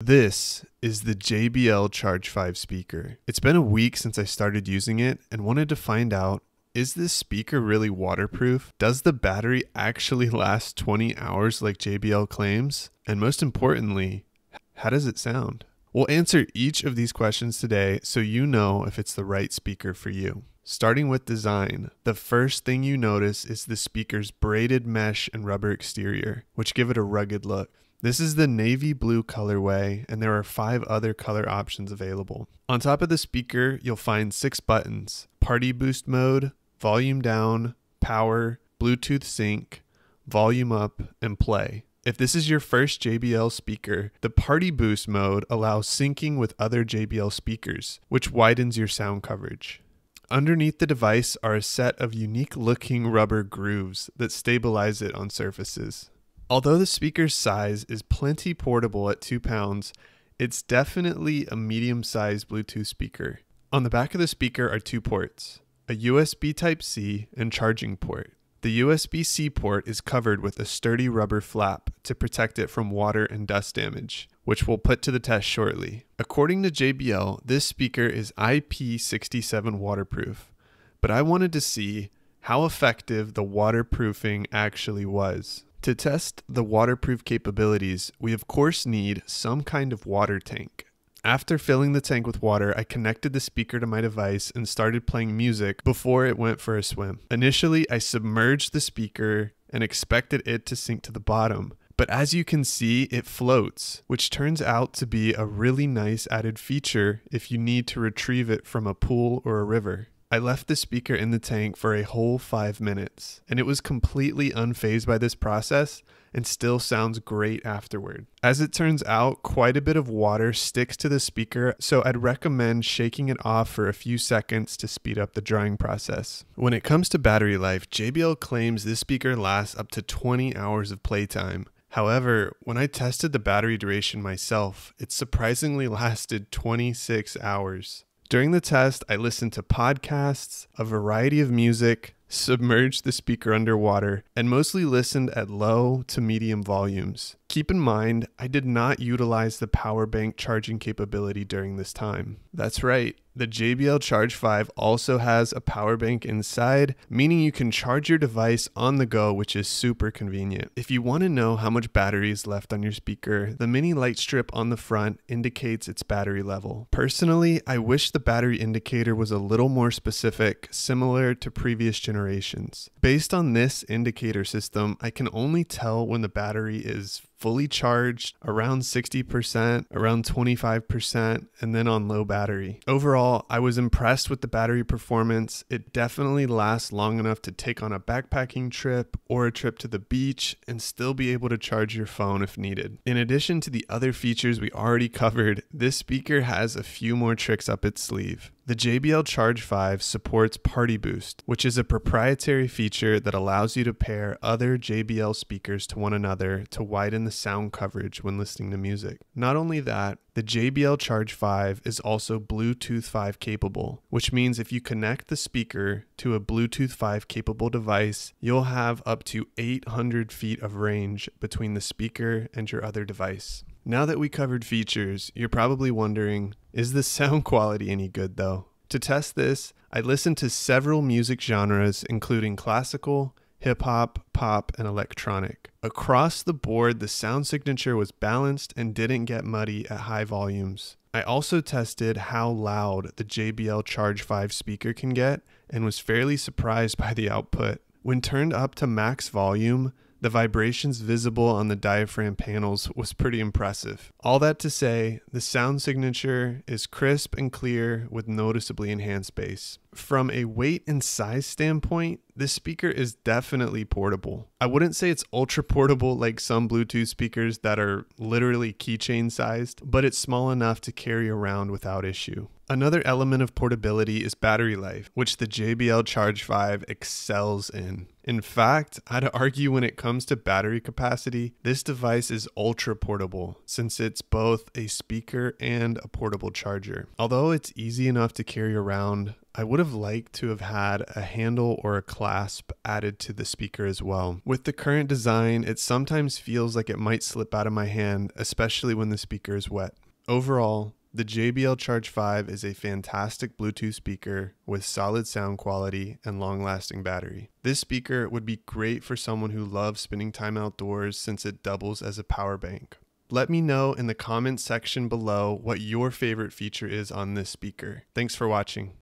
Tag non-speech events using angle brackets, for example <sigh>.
This is the JBL Charge 5 speaker. It's been a week since I started using it and wanted to find out is this speaker really waterproof? Does the battery actually <laughs> last 20 hours like JBL claims? And most importantly, how does it sound? We'll answer each of these questions today so you know if it's the right speaker for you. Starting with design, the first thing you notice is the speaker's braided mesh and rubber exterior, which give it a rugged look. This is the navy blue colorway, and there are five other color options available. On top of the speaker, you'll find six buttons party boost mode, volume down, power, Bluetooth sync, volume up, and play. If this is your first JBL speaker, the Party Boost mode allows syncing with other JBL speakers, which widens your sound coverage. Underneath the device are a set of unique looking rubber grooves that stabilize it on surfaces. Although the speaker's size is plenty portable at 2 pounds, it's definitely a medium sized Bluetooth speaker. On the back of the speaker are two ports a USB Type C and charging port. The USB C port is covered with a sturdy rubber flap to protect it from water and dust damage, which we'll put to the test shortly. According to JBL, this speaker is IP67 waterproof, but I wanted to see how effective the waterproofing actually was. To test the waterproof capabilities, we of course need some kind of water tank. After filling the tank with water, I connected the speaker to my device and started playing music before it went for a swim. Initially, I submerged the speaker and expected it to sink to the bottom. But as you can see, it floats, which turns out to be a really nice added feature if you need to retrieve it from a pool or a river. I left the speaker in the tank for a whole five minutes, and it was completely unfazed by this process and still sounds great afterward. As it turns out, quite a bit of water sticks to the speaker, so I'd recommend shaking it off for a few seconds to speed up the drying process. When it comes to battery life, JBL claims this speaker lasts up to 20 hours of playtime. However, when I tested the battery duration myself, it surprisingly <laughs> lasted 26 hours. During the test, I listened to podcasts, a variety of music, submerged the speaker underwater, and mostly listened at low to medium volumes. Keep in mind, I did not utilize the power bank charging capability during this time. That's right, the JBL Charge 5 also has a power bank inside, meaning you can charge your device on the go, which is super convenient. If you want to know how much battery is left on your speaker, the mini light strip on the front indicates its battery level. Personally, I wish the battery indicator was a little more specific, similar to previous generations. Based on this indicator system, I can only tell when the battery is fully charged, around 60%, around 25%, and then on low battery. Overall, I was impressed with the battery performance. It definitely lasts long enough to take on a backpacking trip or a trip to the beach and still be able to charge your phone if needed. In addition to the other features we already covered, this speaker has a few more tricks up its sleeve. The JBL Charge 5 supports Party Boost, which is a proprietary feature that allows you to pair other JBL speakers to one another to widen the sound coverage when listening to music. Not only that, the JBL Charge 5 is also Bluetooth 5 capable, which means if you connect the speaker to a Bluetooth 5 capable device, you'll have up to 800 feet of range between the speaker and your other device. Now that we covered features, you're probably wondering is the sound <laughs> quality any good though? To test this, I listened to several music genres, including classical, hip hop, pop, and electronic. Across the board, the sound signature was balanced and didn't get muddy at high volumes. I also tested how loud the JBL Charge 5 speaker can get and was fairly surprised <laughs> by the output. When turned up to max volume, the vibrations visible on the diaphragm panels was pretty impressive. All that to say, the sound signature is crisp and clear with noticeably enhanced bass. From a weight and size standpoint, this speaker is definitely portable. I wouldn't say it's ultra portable like some Bluetooth speakers that are literally keychain sized, but it's small enough to carry around without issue. Another element of portability is battery life, which the JBL Charge 5 excels in. In fact, I'd argue when it comes to battery capacity, this device is ultra portable since it's both a speaker and a portable charger. Although it's easy enough to carry around, I would have liked to have had a handle or a clasp added to the speaker as well. With the current design, it sometimes feels like it might slip out of my hand, especially when the speaker is wet. Overall, the JBL Charge 5 is a fantastic Bluetooth speaker with solid sound quality and long lasting battery. This speaker would be great for someone who loves spending time outdoors since it doubles as a power bank. Let me know in the comments section below what your favorite feature is on this speaker. Thanks for watching.